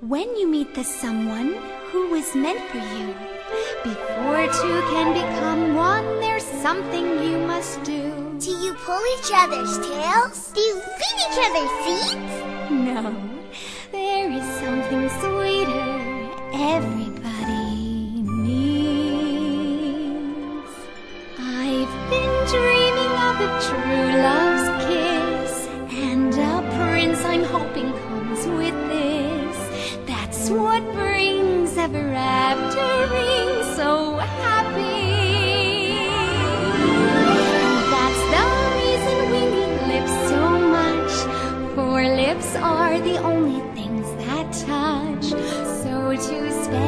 When you meet the someone who was meant for you, before two can become one, there's something you must do. Do you pull each other's tails? Do you feed each other's seeds? No. Ever aftering so happy. And that's the reason we need lips so much. For lips are the only things that touch. So to spend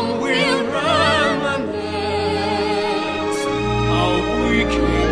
We'll reminisce how we came.